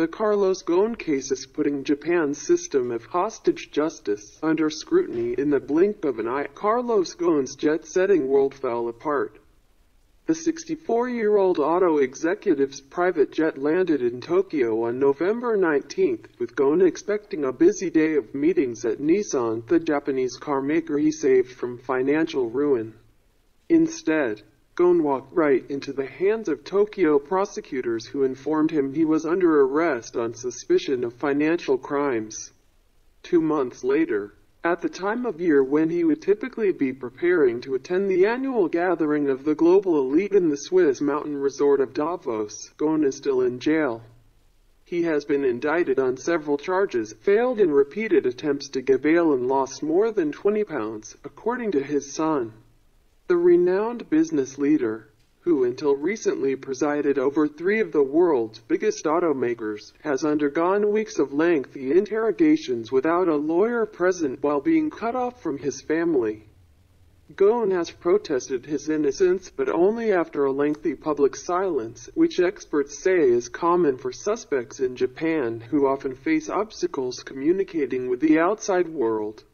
The Carlos Ghosn case is putting Japan's system of hostage justice under scrutiny in the blink of an eye. Carlos Ghosn's jet-setting world fell apart. The 64-year-old auto executive's private jet landed in Tokyo on November 19, with Ghosn expecting a busy day of meetings at Nissan, the Japanese car maker he saved from financial ruin. Instead, Ghosn walked right into the hands of Tokyo prosecutors who informed him he was under arrest on suspicion of financial crimes. Two months later, at the time of year when he would typically be preparing to attend the annual gathering of the global elite in the Swiss mountain resort of Davos, Ghosn is still in jail. He has been indicted on several charges, failed in repeated attempts to get bail and lost more than 20 pounds, according to his son. The renowned business leader, who until recently presided over three of the world's biggest automakers, has undergone weeks of lengthy interrogations without a lawyer present while being cut off from his family. Ghosn has protested his innocence but only after a lengthy public silence, which experts say is common for suspects in Japan who often face obstacles communicating with the outside world.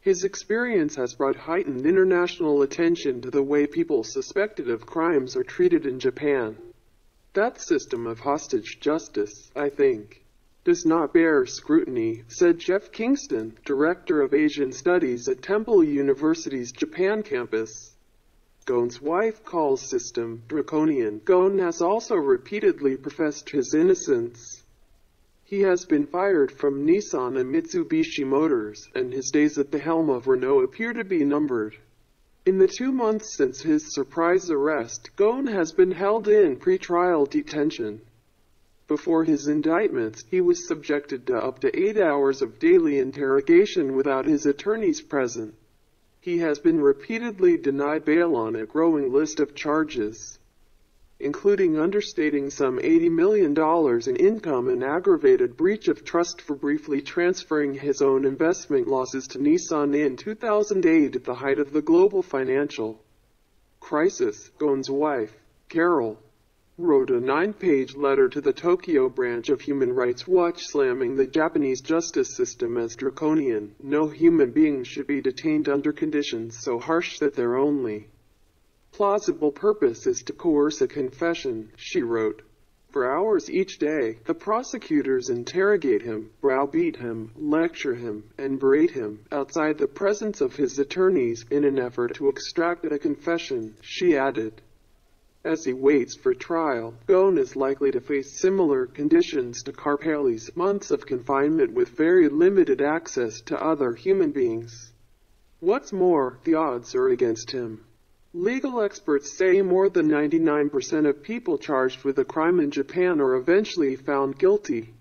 His experience has brought heightened international attention to the way people suspected of crimes are treated in Japan. That system of hostage justice, I think, does not bear scrutiny, said Jeff Kingston, Director of Asian Studies at Temple University's Japan campus. Ghosn's wife calls system draconian. Ghosn has also repeatedly professed his innocence. He has been fired from Nissan and Mitsubishi Motors, and his days at the helm of Renault appear to be numbered. In the two months since his surprise arrest, Ghosn has been held in pre-trial detention. Before his indictments, he was subjected to up to eight hours of daily interrogation without his attorneys present. He has been repeatedly denied bail on a growing list of charges including understating some $80 million in income and aggravated breach of trust for briefly transferring his own investment losses to Nissan in 2008 at the height of the global financial crisis. Ghosn's wife, Carol, wrote a nine-page letter to the Tokyo branch of Human Rights Watch slamming the Japanese justice system as draconian. No human being should be detained under conditions so harsh that their only plausible purpose is to coerce a confession, she wrote. For hours each day, the prosecutors interrogate him, browbeat him, lecture him, and berate him outside the presence of his attorneys in an effort to extract a confession, she added. As he waits for trial, Ghosn is likely to face similar conditions to Karpeles' months of confinement with very limited access to other human beings. What's more, the odds are against him. Legal experts say more than 99% of people charged with a crime in Japan are eventually found guilty.